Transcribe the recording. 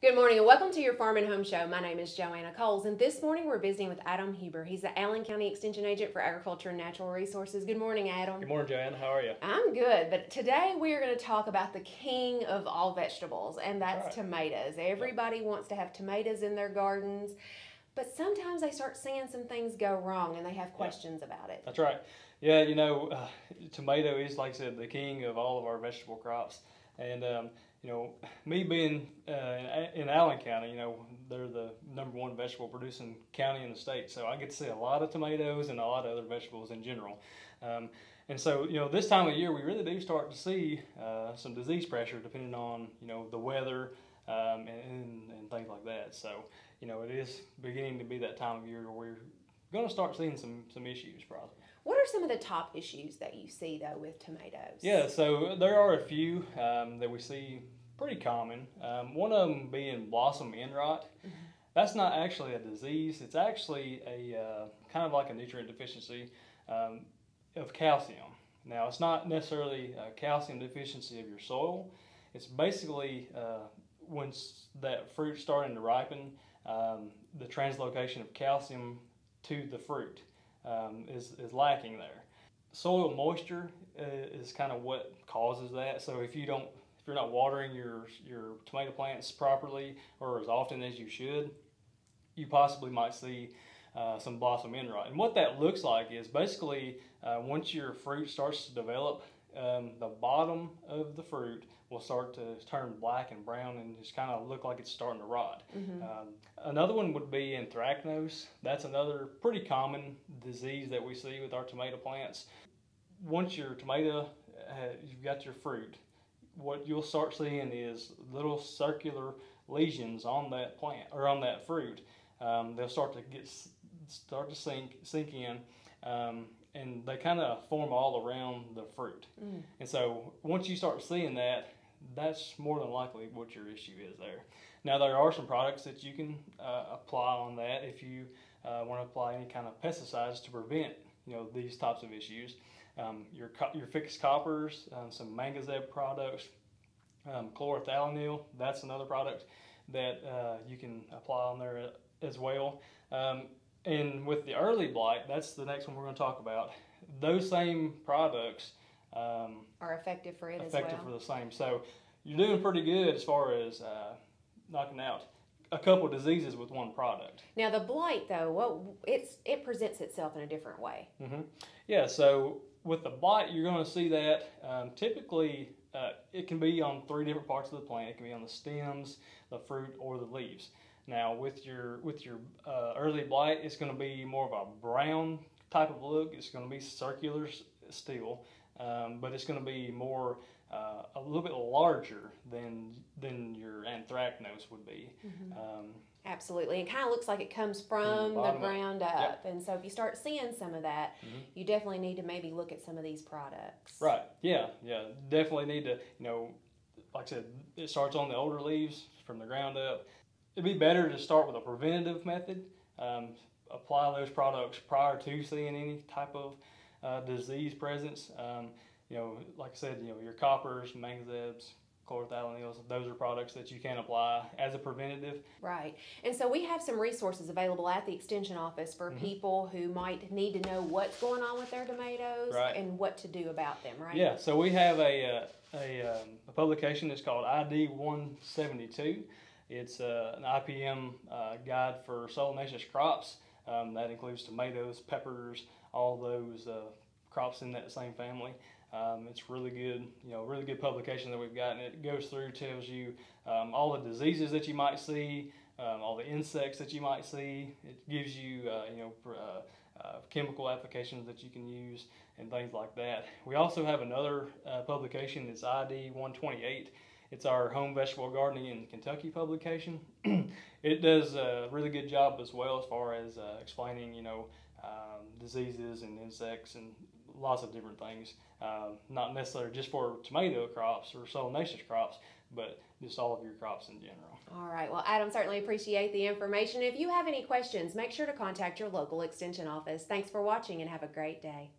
Good morning and welcome to your Farm and Home Show. My name is Joanna Coles and this morning we're visiting with Adam Huber. He's the Allen County Extension Agent for Agriculture and Natural Resources. Good morning, Adam. Good morning, Joanna. How are you? I'm good, but today we are going to talk about the king of all vegetables and that's right. tomatoes. Everybody wants to have tomatoes in their gardens, but sometimes they start seeing some things go wrong and they have questions yeah. about it. That's right. Yeah, you know, uh, tomato is, like I said, the king of all of our vegetable crops. And um, you know, me being uh, in Allen County, you know, they're the number one vegetable producing county in the state. So I get to see a lot of tomatoes and a lot of other vegetables in general. Um, and so, you know, this time of year, we really do start to see uh, some disease pressure depending on, you know, the weather um, and, and, things like that. So, you know, it is beginning to be that time of year where we're going to start seeing some, some issues probably. What are some of the top issues that you see though with tomatoes? Yeah, so there are a few um, that we see pretty common. Um, one of them being blossom end rot. Mm-hmm. That's not actually a disease. It's actually a uh, kind of like a nutrient deficiency um, of calcium. Now, it's not necessarily a calcium deficiency of your soil. It's basically uh, when that fruit's starting to ripen, um, the translocation of calcium to the fruit um, is, is lacking there. Soil moisture uh, is kind of what causes that. So if you don't, if you're not watering your your tomato plants properly or as often as you should, you possibly might see uh, some blossom end rot. And what that looks like is basically uh, once your fruit starts to develop, um, the bottom of the fruit will start to turn black and brown and just kind of look like it's starting to rot. Mm-hmm. Um, another one would be anthracnose. That's another pretty common disease that we see with our tomato plants. Once your tomato, uh, you've got your fruit, what you'll start seeing is little circular lesions on that plant or on that fruit. Um, they'll start to get start to sink sink in. Um, and they kind of form all around the fruit. Mm. And so once you start seeing that, that's more than likely what your issue is there. Now there are some products that you can uh, apply on that if you uh, want to apply any kind of pesticides to prevent you know these types of issues. Um, your your fixed coppers, um, some Mancozeb products, um, chlorothalonil. That's another product that uh, you can apply on there uh, as well. Um, and with the early blight, that's the next one we're going to talk about. Those same products um, are effective for it effective well. for the same. So you're doing pretty good as far as uh, knocking out a couple diseases with one product. Now the blight, though, what it's it presents itself in a different way. Mm-hmm. Yeah. So with the blight, you're going to see that um, typically uh, it can be on three different parts of the plant. It can be on the stems, the fruit, or the leaves. Now with your with your uh, early blight, it's going to be more of a brown type of look. It's going to be circular still, um, but it's going to be more uh, a little bit larger than than your anthracnose would be. Mm-hmm. Um, Absolutely, and kind of looks like it comes from the, the ground up, up. Yep. and so if you start seeing some of that, mm-hmm. you definitely need to maybe look at some of these products. Right. Yeah. Yeah. Definitely need to. You know, like I said, it starts on the older leaves from the ground up it'd be better to start with a preventative method. Um, apply those products prior to seeing any type of uh, disease presence. Um, you know, like I said, you know, your coppers, Mancozebs, chlorothalonils, those are products that you can apply as a preventative. Right. And so we have some resources available at the Extension office for mm-hmm. people who might need to know what's going on with their tomatoes right. and what to do about them, right? Yeah, so we have a, uh, a, um, a publication that's called ID 172. It's uh, an IPM uh, guide for solanaceous crops. Um, that includes tomatoes, peppers, all those uh, crops in that same family. Um, it's really good, you know, really good publication that we've got, and it goes through, tells you um, all the diseases that you might see, um, all the insects that you might see. It gives you, uh, you know, uh, uh, chemical applications that you can use and things like that. We also have another uh, publication that's ID 128 it's our home vegetable gardening in Kentucky publication. it does a really good job as well as far as uh, explaining, you know, um, diseases and insects and lots of different things. Um, not necessarily just for tomato crops or solanaceous crops, but just all of your crops in general. All right. Well, Adam, certainly appreciate the information. If you have any questions, make sure to contact your local extension office. Thanks for watching and have a great day.